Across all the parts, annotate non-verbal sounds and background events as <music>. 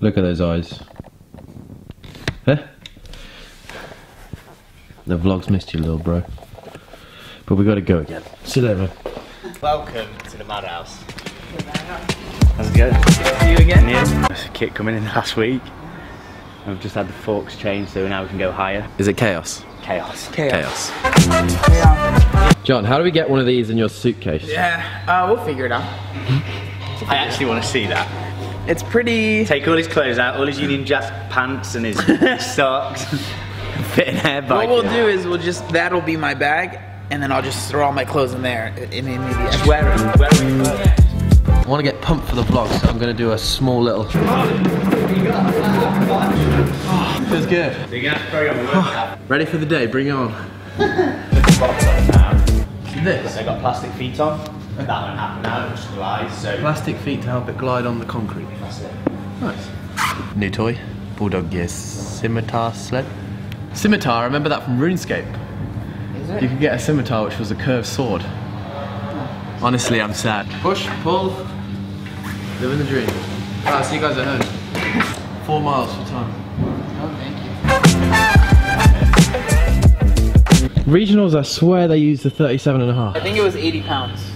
Look at those eyes. Huh? The vlog's missed you, little bro. But we gotta go again. See you later, man. Welcome to the Madhouse. How's it going? See you again. Yeah. There's a kit coming in last week. I've just had the forks changed, so now we can go higher. Is it chaos? Chaos. Chaos. John, how do we get one of these in your suitcase? Yeah, uh, we'll figure it out. I actually want to see that. It's pretty. Take all his clothes out, all his Union Jack pants and his <laughs> socks. Fit in hair What we'll do is we'll just that'll be my bag, and then I'll just throw all my clothes in there, and then maybe Just wear it. Wear it. I want to get pumped for the vlog, so I'm going to do a small little. feels good. So you're gonna have to throw your workout. <sighs> Ready for the day? Bring it on. <laughs> This They got plastic feet on. That won't happen now, it just glides, so plastic feet to help it glide on the concrete. that's it. Nice. New toy, Bulldog Gear Scimitar sled. Scimitar, I remember that from RuneScape. You could get a scimitar which was a curved sword. Honestly, I'm sad. Push, pull, living the dream. Ah, see you guys at home. Four miles for time. Regionals, I swear they use the 37 and a half. I think it was 80 pounds.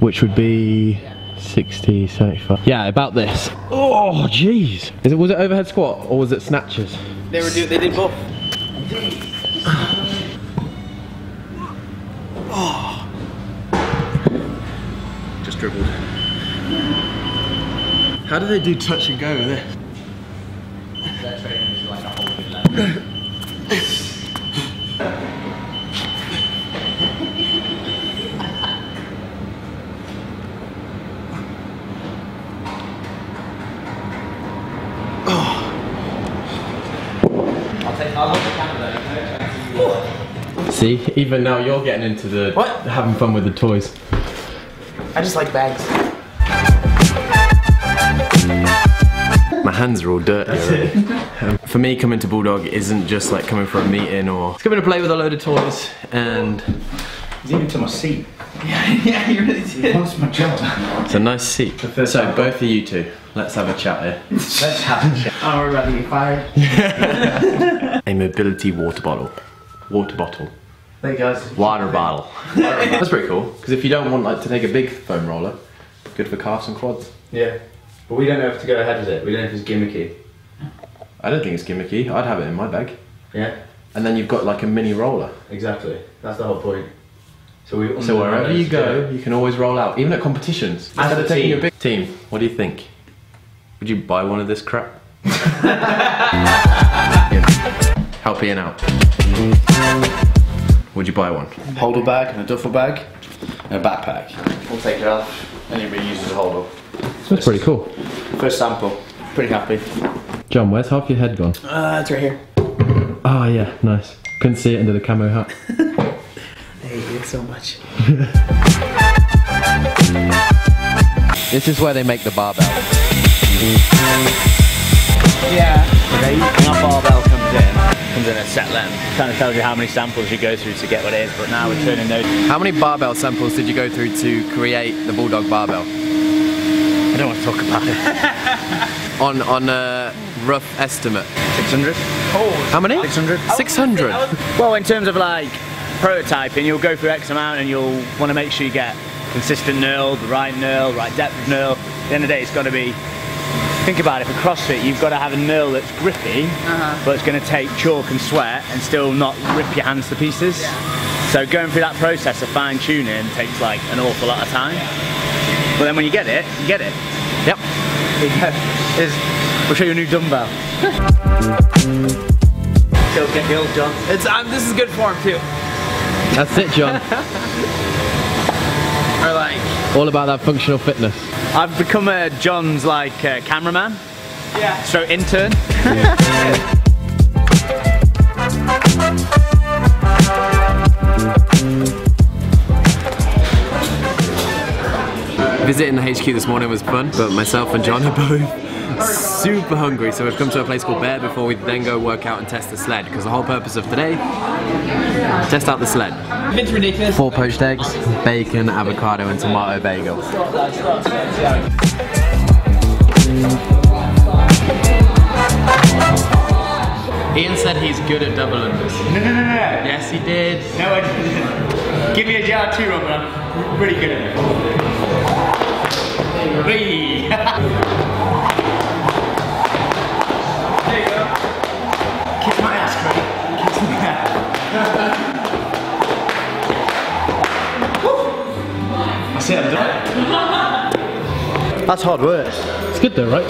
Which would be 60, 75. Yeah, about this. Oh, jeez. Is it was it overhead squat or was it snatches? They were do they did both. <sighs> Just dribbled. How do they do touch and go with this? <laughs> Their training is like a whole new level. I'll take, I'll look at Canada, See, even now you're getting into the What? having fun with the toys. I just like bags. My hands are all dirty already. Um, for me, coming to Bulldog isn't just like coming for a meeting or it's coming to play with a load of toys and He's even to my seat. <laughs> yeah, yeah, you really did. What's my job? it's a nice seat. So time. both of you two, let's have a chat here. Let's have a chat. Oh, we're about to get fired. A mobility water bottle. Water bottle. Hey guys. <laughs> Water bottle. That's pretty cool. Because if you don't want like to take a big foam roller, good for calves and quads. Yeah. But we don't know if to go ahead with it. We don't know if it's gimmicky. I don't think it's gimmicky. I'd have it in my bag. Yeah. And then you've got like a mini roller. Exactly. That's the whole point. So we. So wherever you go, you can always roll out, even at competitions. Instead a of taking team. a big team, what do you think? Would you buy one of this crap? <laughs> Help Ian out. Would you buy one? holder bag and a duffel bag and a backpack. We'll take it off. And it reused as a holder. That's pretty cool. First sample, pretty happy. John, where's half your head gone? Uh, it's right here. Oh yeah, nice. Couldn't see it under the camo hat. I hate it so much. This is where they make the barbell. Yeah. Okay, when that barbell comes in, comes in at set length, kind of tells you how many samples you go through to get what it is. But now we're turning those. How many barbell samples did you go through to create the Bulldog barbell? I don't want to talk about it. <laughs> On on a rough estimate. 600. How many? 600. 600. Well, in terms of like prototyping, you'll go through X amount and you'll want to make sure you get consistent knurl, the right knurl, right depth of knurl. At the end of the day, it's got to be. Think about it. For CrossFit, you've got to have a knurl that's grippy, but it's going to take chalk and sweat and still not rip your hands to pieces. So going through that process of fine tuning takes like an awful lot of time. But then when you get it, you get it. Yep. Is we'll show you a new dumbbell. <laughs> Still get the old John. It's um, this is good form too. That's it, John. <laughs> Or like, All about that functional fitness. I've become a John's like uh, cameraman, yeah. so intern. <laughs> Visiting the HQ this morning was fun, but myself and John are both super hungry, so we've come to a place called Bear before we then go work out and test the sled, because the whole purpose of today, test out the sled. <laughs> It's ridiculous. Four poached eggs, bacon, avocado, and tomato bagel. Ian said he's good at double unders. No, no, no, no. Yes, he did. No, I didn't. Give me a jar too, Robert. I'm pretty good at it. Whee! <laughs> That's I'm done. That's hard work. It's good though, right?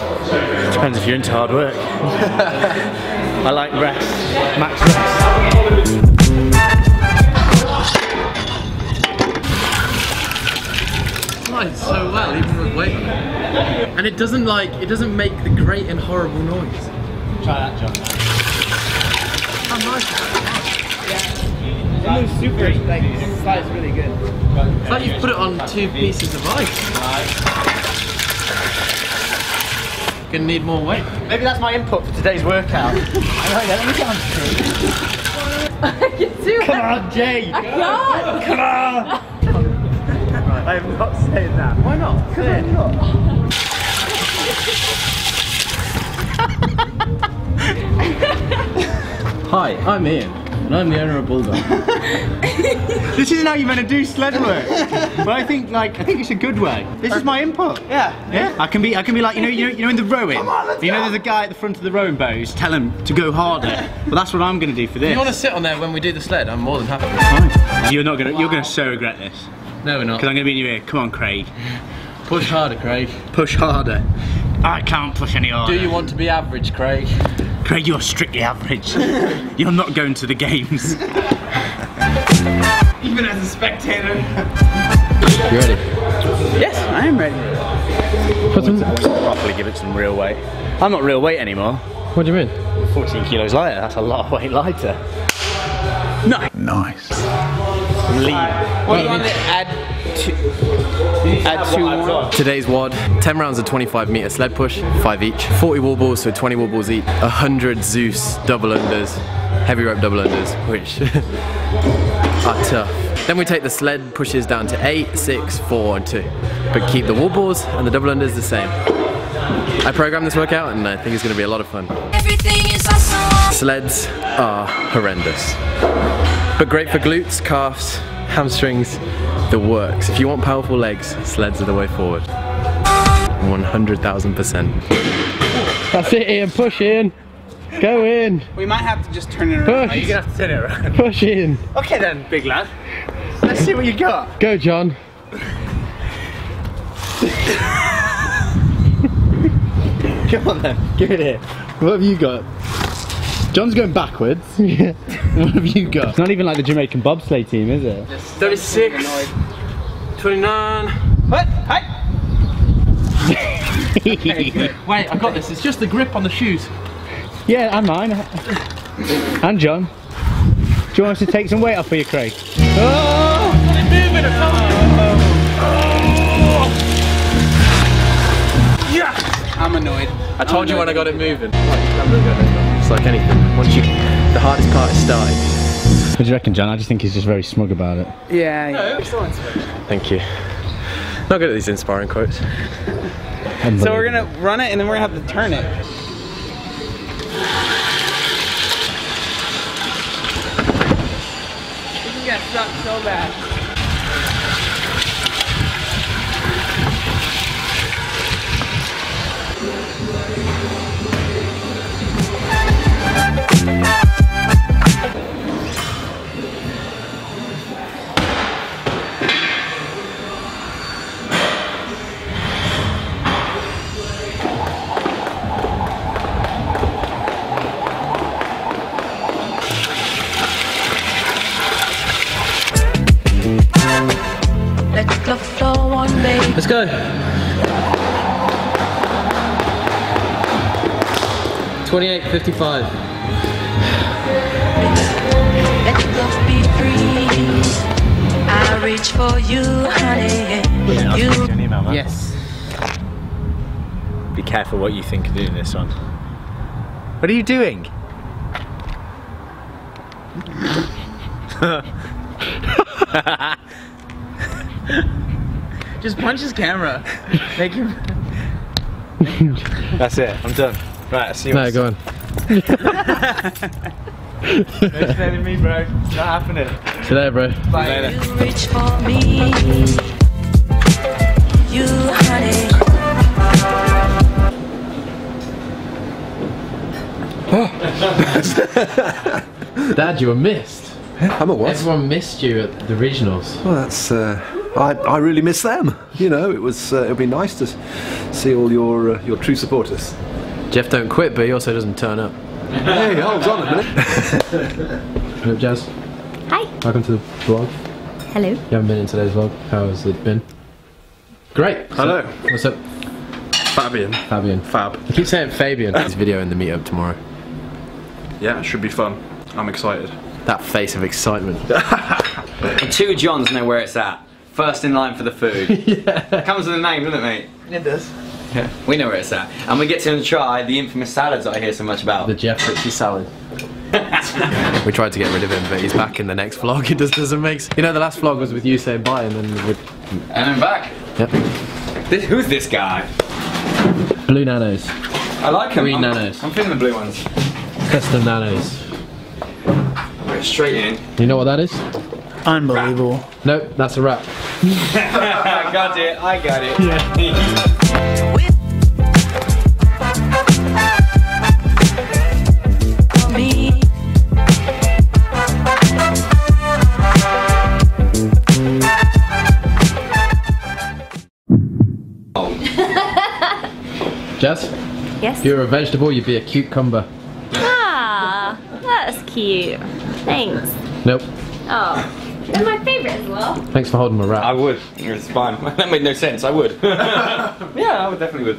Depends if you're into hard work. <laughs> I like rest. Max rest. Slides so well, even with weight on it. And it doesn't like, it doesn't make the great and horrible noise. Try that, John. How nice is that? It moves super, like, it slides really good. It's like you've put it on two pieces of ice. Gonna need more weight. Maybe that's my input for today's workout. <laughs> Alright, let me get on Do <laughs> Come on, Jay! God! Come on! <laughs> I am not saying that. Why not? Because I'm not. Hi, I'm Ian, and I'm the owner of Bulldog. <laughs> This isn't how you're meant to do sled work. but I think like I think it's a good way. This is my input. Yeah. Yeah, I can be, I can be like, you know, you know, you know, in the rowing. you know, there's a guy at the front of the rowing bows. Tell him to go harder. Well, that's what I'm going to do for this. If you want to sit on there when we do the sled, I'm more than happy. Fine. You're not gonna, you're gonna so regret this No, we're not. because I'm gonna be in your ear. Come on, Craig, Push harder, Craig. push harder. I can't push any harder. Do you want to be average, Craig? Craig, you're strictly average. <laughs> you're not going to the games. <laughs> Even as a spectator. You ready? Yes, I am ready. Put some, Properly give it some real weight. I'm not real weight anymore. what do you mean? 14 kilos lighter. That's a lot of weight lighter. Nice. Nice. Lean. What do you want to add to, add two more? Today's WOD, 10 rounds of 25 meter sled push, 5 each, 40 wall balls, so 20 wall balls each, 100 Zeus double unders, heavy rope double unders, which <laughs> are tough. Then we take the sled pushes down to 8, 6, 4 and 2, but keep the wall balls and the double unders the same. I programmed this workout and I think it's going to be a lot of fun. Awesome. Sleds are horrendous. But great for glutes, calves, hamstrings, the works. If you want powerful legs, sleds are the way forward. 100,000%. That's it, Ian. Push in. Go in. We might have to just turn it around. Push. You're gonna have to turn it around. Push in. Okay then, big lad. Let's see what you got. Go, John. <laughs> Come on then, give it here. What have you got? John's going backwards. <laughs> What have you got? It's not even like the Jamaican bobsleigh team, is it? 36, 29. What? Hi. <laughs> Wait, I got this. It's just the grip on the shoes. Yeah, and mine. And John. Do you want us to take some weight off for you, Craig? Oh! Yeah! I'm annoyed. I told you when I got it moving. It's like anything. Once you, the hardest part is starting. What do you reckon, John? I just think he's just very smug about it. Yeah. Thank you. Not good at these inspiring quotes. So we're gonna run it and then we're gonna have to turn it. This is gonna suck so bad. Let's go. Twenty-eight fifty-five. Let love be free. I reach for you, honey. You email. Yes. Be careful what you think of doing this one. What are you doing? <laughs> Just punch his camera. Make him. That's it. I'm done. Right. See you. No, go on. telling me, bro. It's not happening. See you later, bro. You reach for me. You, honey. Dad, you were missed. I'm a what? Everyone missed you at the regionals. Well, that's. Uh, I, I really miss them. You know, it was. Uh, it'd be nice to see all your uh, your true supporters. Jeff don't quit, but he also doesn't turn up. Hey, hold on a minute. <laughs> Hope Jazz, Hi. welcome to the vlog. Hello. You haven't been in today's vlog. How has it been? Great. Hello. What's up, Fabian. Fabian? Fab. I keep saying Fabian. His video in the meetup tomorrow. Yeah, it should be fun. I'm excited. That face of excitement. <laughs> Two Johns know where it's at. First in line for the food. <laughs> yeah. Comes with a name, doesn't it, mate? It does. Yeah. We know where it's at. And we get to try the infamous salads that I hear so much about. The Jeff Richey salad. <laughs> we tried to get rid of him, but he's back in the next vlog. It just doesn't make sense. You know, the last vlog was with you saying bye, and then with. and I'm back. Yep. This, who's this guy? Blue nanos. I like him. Green I'm, nanos. I'm feeling the blue ones. Custom nanos. Right, straight in. You know what that is? Unbelievable. Nope, that's a wrap. I <laughs> got it. I got it. For me. Jazz, Yes. if you were a vegetable, you'd be a cucumber. Ah, that's cute. Thanks. Nope. Oh, they're my favourite as well. Thanks for holding my wrap. I would. It's fine. <laughs> that made no sense. I would. <laughs> <laughs> yeah, I would definitely would.